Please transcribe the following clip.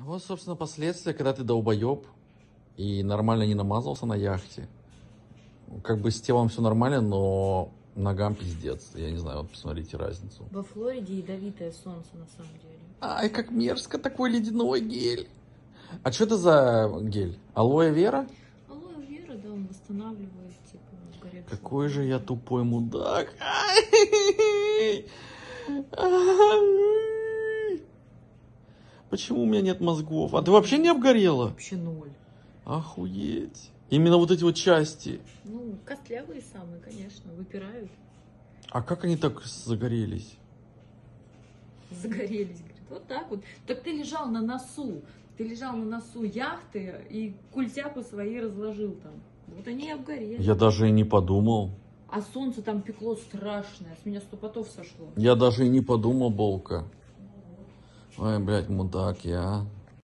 Вот, собственно, последствия, когда ты долбоеб и нормально не намазался на яхте. Как бы с телом все нормально, но ногам пиздец. Я не знаю, вот посмотрите разницу. Во Флориде ядовитое солнце на самом деле. Ай, как мерзко, такой ледяной гель. А что это за гель? Алоэ вера? Алоэ вера, да, он восстанавливает, типа, горячую. Какой же я тупой мудак. Почему у меня нет мозгов? А ты вообще не обгорела? Вообще ноль. Охуеть. Именно вот эти вот части. Ну, костлявые самые, конечно, выпирают. А как они так загорелись? Загорелись, говорит. Вот так вот. Так ты лежал на носу. Ты лежал на носу яхты и культяпы свои разложил там. Вот они и обгорели. Я даже и не подумал. А солнце там пекло страшное. С меня сто потов сошло. Я даже и не подумал, Болка. Ой, блядь, мудак я, а.